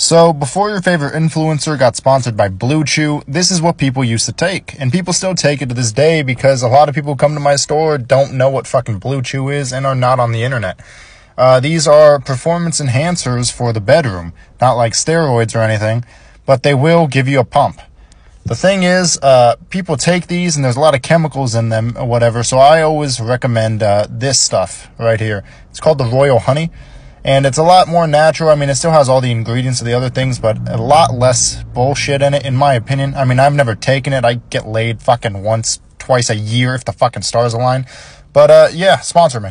So, before your favorite influencer got sponsored by BlueChew, this is what people used to take. And people still take it to this day because a lot of people come to my store don't know what fucking Blue Chew is and are not on the internet. Uh, these are performance enhancers for the bedroom, not like steroids or anything, but they will give you a pump. The thing is, uh, people take these and there's a lot of chemicals in them or whatever, so I always recommend uh, this stuff right here. It's called the Royal Honey and it's a lot more natural. I mean, it still has all the ingredients of the other things, but a lot less bullshit in it, in my opinion. I mean, I've never taken it. I get laid fucking once, twice a year if the fucking stars align. But uh, yeah, sponsor me.